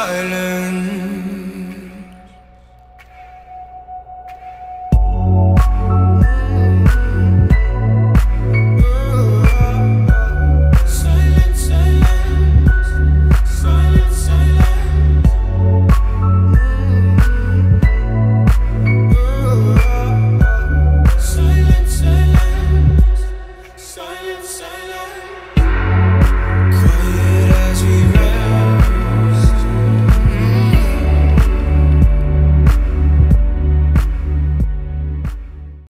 baile